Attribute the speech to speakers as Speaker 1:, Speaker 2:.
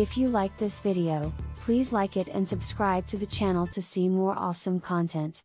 Speaker 1: If you like this video, please like it and subscribe to the channel to see more awesome content.